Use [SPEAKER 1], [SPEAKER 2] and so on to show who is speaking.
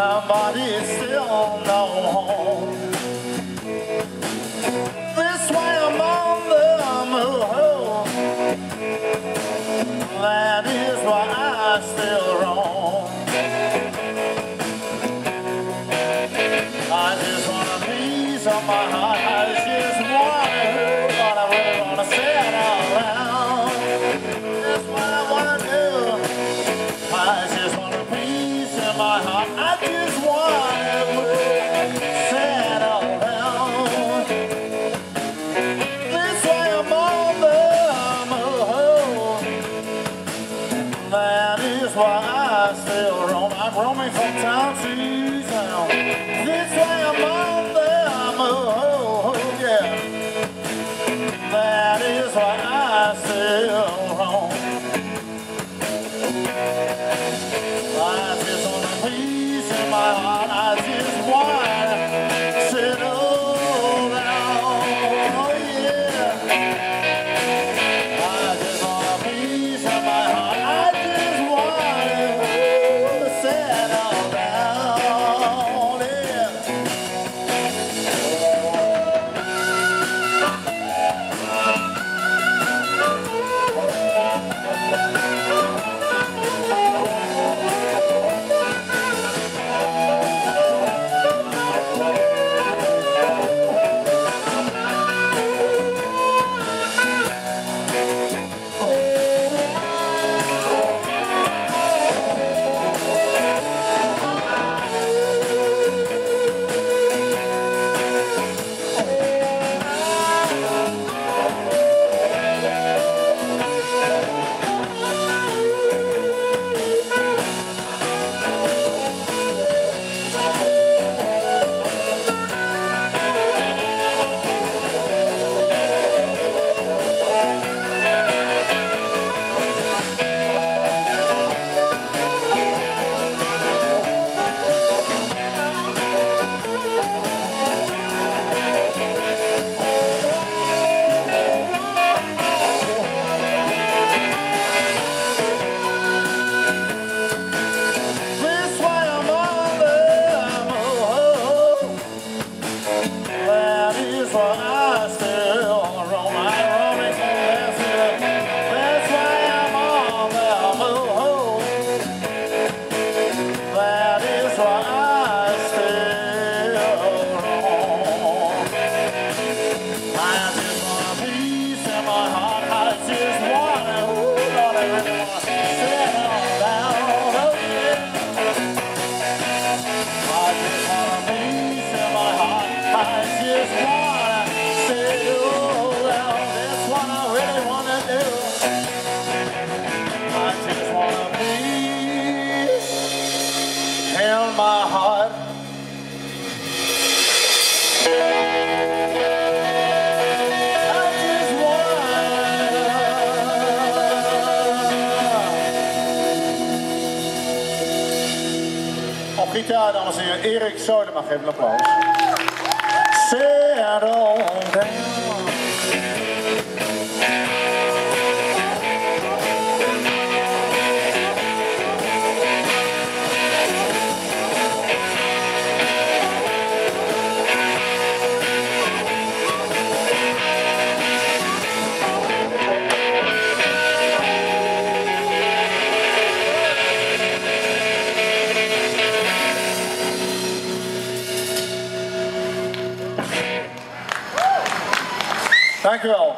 [SPEAKER 1] somebody still know This way I'm on the move That is why I still roam I just wanna be heart. coming from town to town. This way I'm Ja dames en heren. Erik Zouder mag even een applaus. Settle down. Dank u wel.